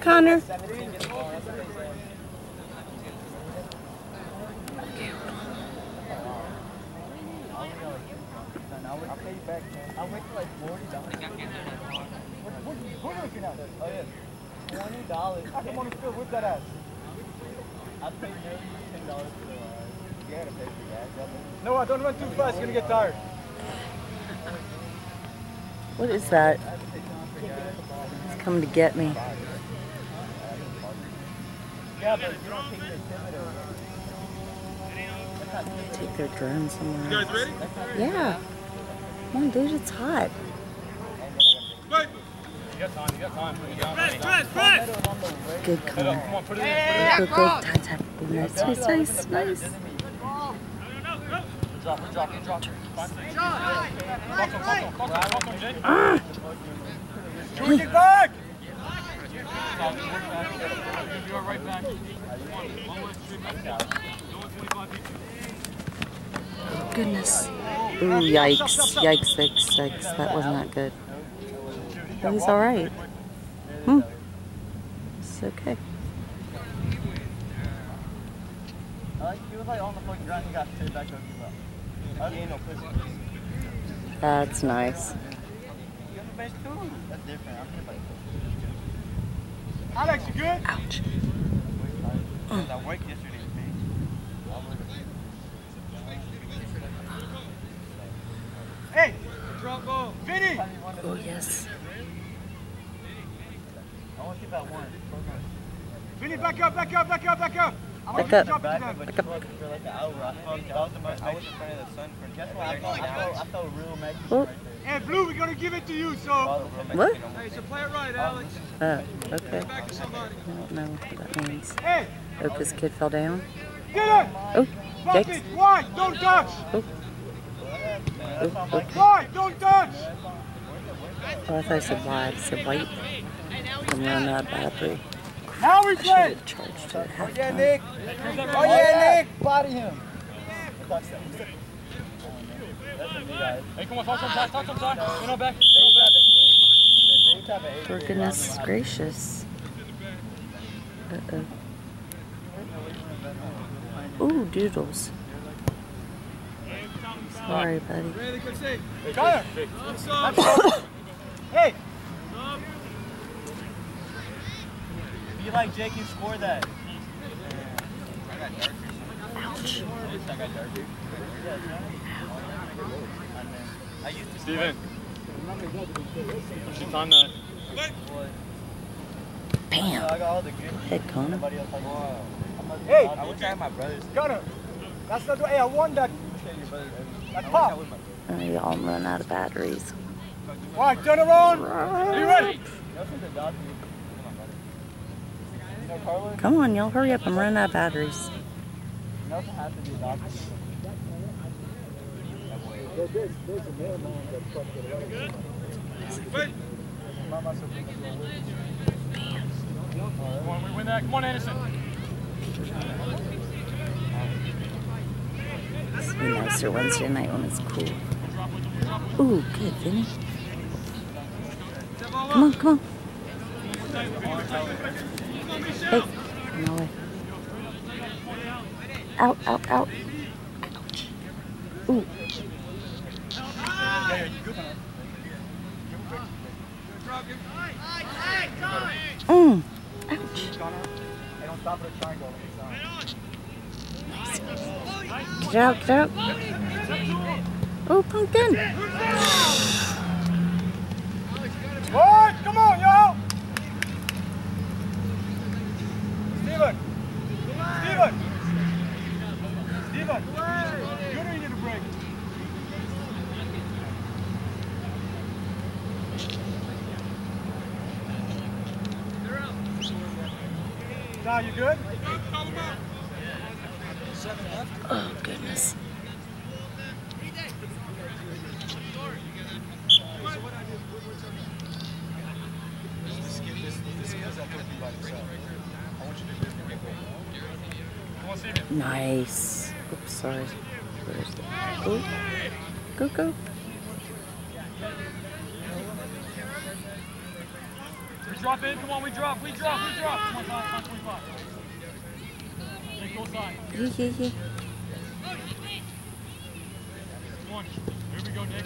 Connor. I'll pay you back, man. I'll wait for like forty dollars. What, what are you looking at? Oh yeah, twenty dollars. I come on the field. Whip that ass. I paid nearly ten dollars for the ride. You gotta pay for gas. No, I don't run too fast. You're gonna get tired. What is that? He's coming to get me. Yeah, but you don't take the intimidator. Take their drone somewhere. You guys ready? Yeah. Come on, dude, it's hot. Time, time. Good Head up, Connor. come on, put it in. Put it in. Good, good. Tap, tap. Boom, Nice, nice, nice, Jake. Ah! George, get back! Stop, work back. You're do it right back. One way, straight back down. Go 25 feet. Goodness. Ooh, yikes. Yikes, yikes, yikes. That was not good. But he's alright. Hmm. It's okay. I like, he was like on the fucking ground. He got straight back up. He's like, he ain't no pussy. That's nice. You have a bench too. That's different. I'm just like, Alex, you good? Ouch. I worked yesterday, Hey. Drop ball. Vinny. Oh, yes. I want to keep that one. Vinny, back up, back up, back up, back up. I want Back up. Back up, Back up. like. I felt, that was the most, in front of the sun for Guess what? I felt, I felt, I felt real Mexican Oh. Hey, Blue, we're going to give it to you, so. All the real Mexican What? Hey, so play it right, Alex. Oh, okay. Back to somebody. I don't know what that means. Hey, Oh, because kid fell down? get it. Oh, Pop yikes. it. Don't touch. Oh, oh, oh. okay. Wide, don't touch. Oh, I thought I said wide. I said white. I'm running out of battery. Now we I should play. have charged it Oh yeah. Nick. Oh yeah, oh, Nick. Body him. That's a new guy. Hey, come on, talk him, talk talk. You know, back. They have an For goodness gracious. Uh-oh. Ooh, doodles. Sorry, buddy. Really good save. Connor. Hey. Be like Jake and score that. Ouch. Steven. What's your time that? Bam. I got all. Head Connor. Nobody else has Hey, I wish I had my brothers. Connor. That's not the Hey, I won that. That pop. Oh, y'all run out of batteries. All right, turn around. Are you ready? You know Carlos? Come on, y'all, hurry up. I'm running out of batteries. On, we win that. Nicer Wednesday night when it's cool. Ooh, good, Vinny. Come on, come on. Hey, my way. Out, out, out. Ouch. Ooh, mm. Ouch. Get out, get out. Oh, pumpkin. What? Come on, y'all. Steven. Steven. Steven. You don't need a break. Now you good? Oh, goodness. Nice. Oops, sorry. Where's the... Oh. Go, go. Drop in. Come on, we drop. We drop. We drop. Come on. Tom, 25. Nick, go side. Yeah, yeah, yeah. Come on. Here we go, Nick.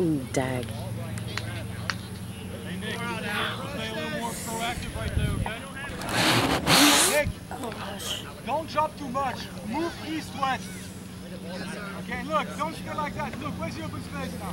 Ooh, dag. Hey, Nick. Stay a little more proactive right there, okay? Nick, don't drop too much. Move east-west. Okay, look, don't stay like that. Look, where's the open space now?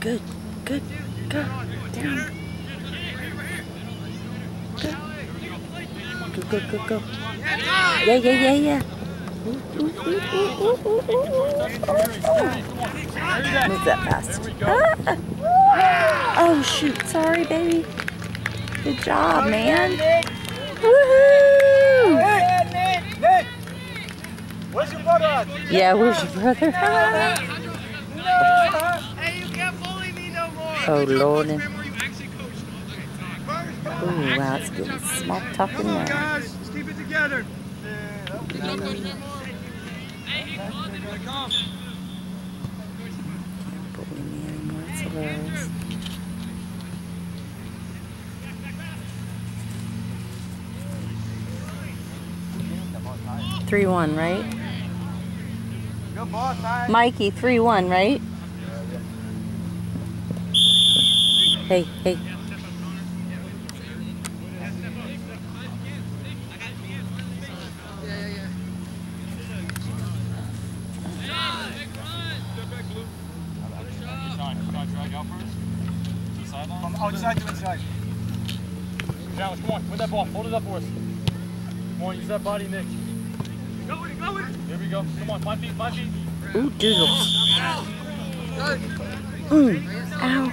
Good, good, go, down. Go, Go, go, go, go. Yeah, yeah, yeah, yeah. Move that fast. Ah. ah. Oh, shoot. Sorry, baby. Good job, man. Woohoo! Yeah, where's your brother? Oh, Lordy. Oh wow, it's good. Smack talking now. guys. Keep it together. Three one, right? Mikey, three one, right? The sideline. From outside to inside. Challenge, come on, with that ball. Hold it up for us. Come on, use that body, Nick. Go with it, go with it. Here we go. Come on, five feet, five feet. Ooh, doodles. Mm. Ow.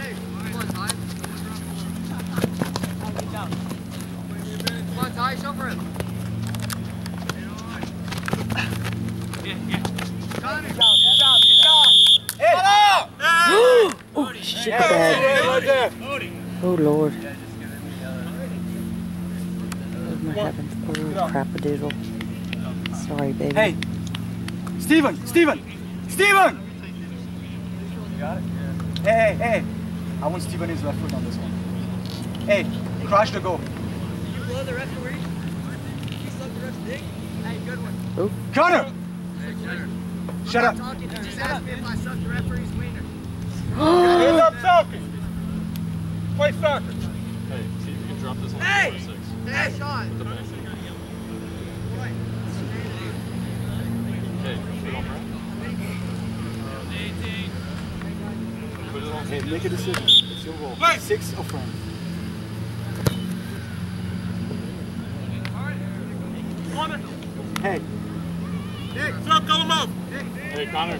Oh Lord. Uh, oh, what? Oh crap a doodle. Sorry, baby. Hey, Steven! Steven! Steven! Hey, hey, hey. I want Steven's his left foot on this one. Hey, crash the goal. You blow the? You the dick? Hey, good one. Who? Connor! Hey, Connor. Shut up. Just ask me if I the referee's wiener. Hands up, talking. Play soccer. Hey, see if you can drop this one. Hey! Hey, Sean! Hey, make a decision. It's your goal. Six or front. Corner. Hey. Nick. What's up, Colombo? Hey, Connor.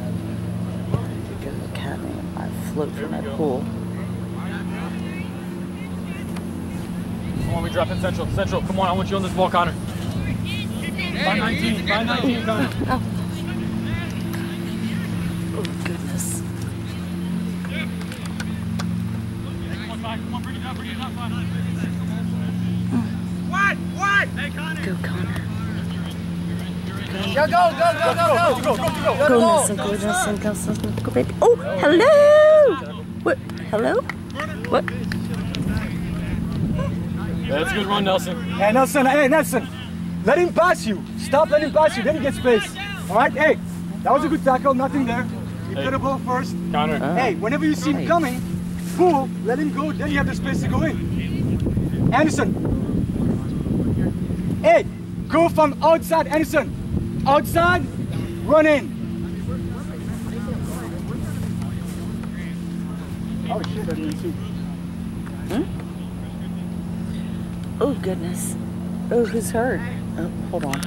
Good look at me. I float from my pool. Come on, we drop in central. Central, come on, I want you on this ball, Connor. 519, 519, Connor. Oh. Oh, goodness. Come on, Ty, mm. come on, bring it up, bring it up, Ty. Go, Connor. Go, go, go, go, go, go. go, go, go, go. Go, Nelson. Go, Nelson. Go, Nelson. Go, baby. Oh, hello. What? Hello? What? That's a good run, Nelson. Hey, Nelson, hey, Nelson. Let him pass you. Stop letting him pass you. Then he gets space. All right? Hey, that was a good tackle. Nothing there. You Hey. cut the ball first. Counter. Ah. Hey, whenever you see him coming, pull, let him go. Then you have the space to go in. Anderson. Hey, go from outside, Anderson. Outside, run in. Oh shit, I didn't see. Oh, goodness. Oh, who's hurt? Oh, hold on.